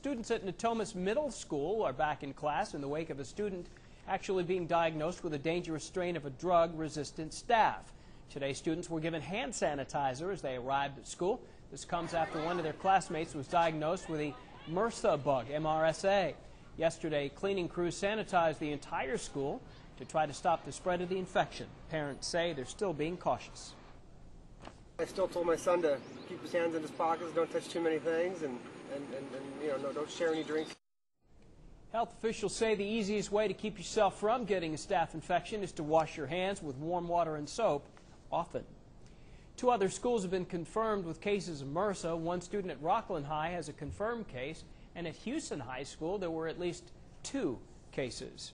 Students at Natomas Middle School are back in class in the wake of a student actually being diagnosed with a dangerous strain of a drug-resistant staph. Today, students were given hand sanitizer as they arrived at school. This comes after one of their classmates was diagnosed with a MRSA bug, MRSA. Yesterday, cleaning crews sanitized the entire school to try to stop the spread of the infection. Parents say they're still being cautious. I still told my son to keep his hands in his pockets, don't touch too many things, and, and, and, and no, don't share any drinks. Health officials say the easiest way to keep yourself from getting a staph infection is to wash your hands with warm water and soap often. Two other schools have been confirmed with cases of MRSA. One student at Rocklin High has a confirmed case, and at Houston High School there were at least two cases.